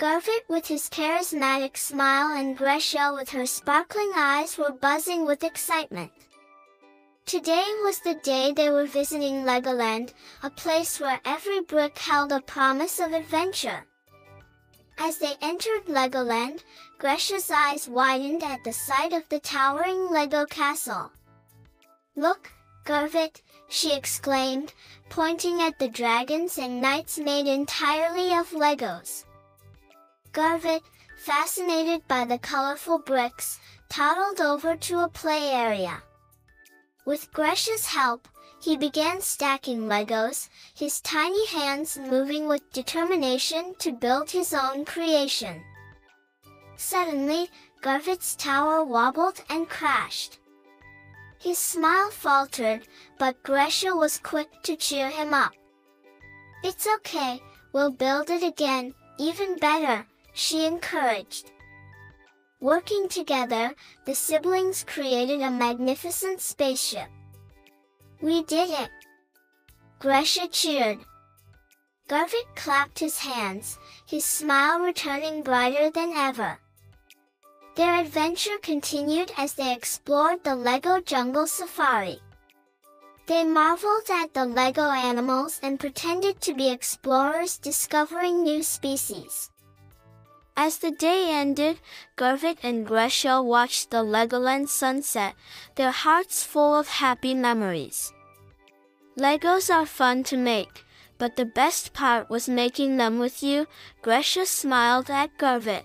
Garvit with his charismatic smile and Gresha with her sparkling eyes were buzzing with excitement. Today was the day they were visiting Legoland, a place where every brick held a promise of adventure. As they entered Legoland, Gresha's eyes widened at the sight of the towering Lego castle. Look, Garvit, she exclaimed, pointing at the dragons and knights made entirely of Legos. Garvit, fascinated by the colorful bricks, toddled over to a play area. With Gresha's help, he began stacking Legos, his tiny hands moving with determination to build his own creation. Suddenly, Garvit's tower wobbled and crashed. His smile faltered, but Gresha was quick to cheer him up. It's okay, we'll build it again, even better, she encouraged. Working together, the siblings created a magnificent spaceship. We did it! Gresha cheered. Garvit clapped his hands, his smile returning brighter than ever. Their adventure continued as they explored the LEGO Jungle Safari. They marveled at the LEGO animals and pretended to be explorers discovering new species. As the day ended, Garvit and Gresha watched the Legoland sunset, their hearts full of happy memories. Legos are fun to make, but the best part was making them with you, Gresha smiled at Garvit.